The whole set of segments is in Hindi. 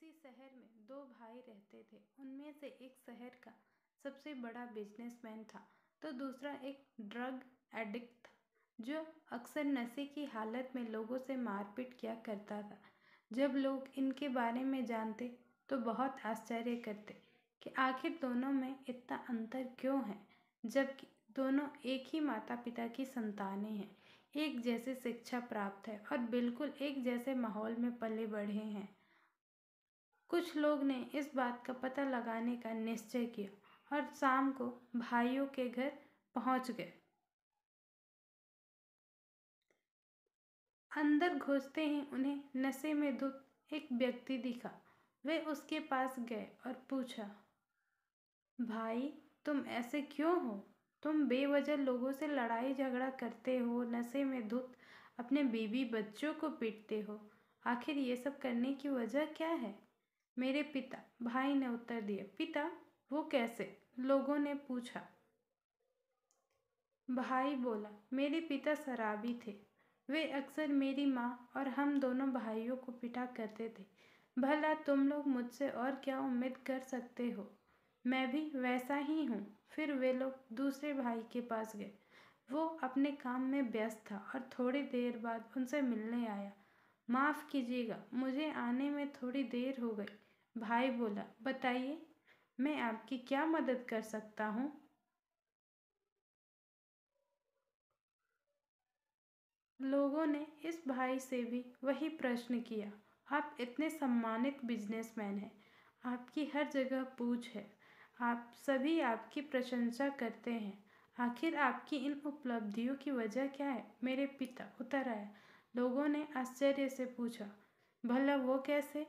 किसी शहर में दो भाई रहते थे, उनमें से एक शहर का सबसे बड़ा बिजनेसमैन था तो दूसरा एक ड्रग एडिक्ट जो अक्सर नशे की हालत में लोगों से मारपीट किया करता था। जब लोग इनके बारे में जानते तो बहुत आश्चर्य करते कि आखिर दोनों में इतना अंतर क्यों है, जबकि दोनों एक ही माता पिता की संतानें हैं, एक जैसे शिक्षा प्राप्त है और बिल्कुल एक जैसे माहौल में पले बढ़े हैं। कुछ लोग ने इस बात का पता लगाने का निश्चय किया और शाम को भाइयों के घर पहुँच गए। अंदर घुसते ही उन्हें नशे में धुत एक व्यक्ति दिखा। वे उसके पास गए और पूछा, भाई, तुम ऐसे क्यों हो? तुम बेवजह लोगों से लड़ाई झगड़ा करते हो, नशे में धुत अपने बीबी बच्चों को पीटते हो। आखिर ये सब करने की वजह क्या है? मेरे पिता, भाई ने उत्तर दिया, पिता, वो कैसे? लोगों ने पूछा। भाई बोला, मेरे पिता शराबी थे। वे अक्सर मेरी माँ और हम दोनों भाइयों को पिटा करते थे। भला तुम लोग मुझसे और क्या उम्मीद कर सकते हो? मैं भी वैसा ही हूँ। फिर वे लोग दूसरे भाई के पास गए। वो अपने काम में व्यस्त था और थोड़ी देर बाद उनसे मिलने आया। माफ़ कीजिएगा, मुझे आने में थोड़ी देर हो गई। भाई बोला, बताइए, मैं आपकी क्या मदद कर सकता हूँ? लोगों ने इस भाई से भी वही प्रश्न किया, आप इतने सम्मानित बिजनेसमैन हैं, आपकी हर जगह पूछ है, आप सभी आपकी प्रशंसा करते हैं, आखिर आपकी इन उपलब्धियों की वजह क्या है? मेरे पिता उतर आया लोगों ने आश्चर्य से पूछा, भला वो कैसे?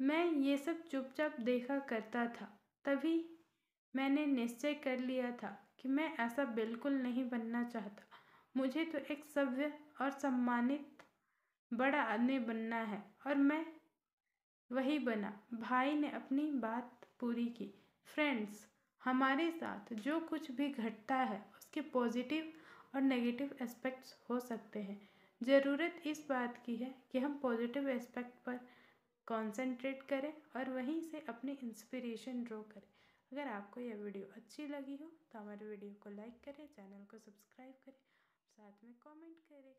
मैं ये सब चुपचाप देखा करता था, तभी मैंने निश्चय कर लिया था कि मैं ऐसा बिल्कुल नहीं बनना चाहता। मुझे तो एक सभ्य और सम्मानित बड़ा आदमी बनना है और मैं वही बना। भाई ने अपनी बात पूरी की। फ्रेंड्स, हमारे साथ जो कुछ भी घटता है, उसके पॉजिटिव और नेगेटिव एस्पेक्ट्स हो सकते हैं। ज़रूरत इस बात की है कि हम पॉजिटिव एस्पेक्ट पर कंसंट्रेट करें और वहीं से अपनी इंस्पिरेशन ड्रॉ करें। अगर आपको यह वीडियो अच्छी लगी हो तो हमारे वीडियो को लाइक करें चैनल को सब्सक्राइब करें, साथ में कमेंट करें।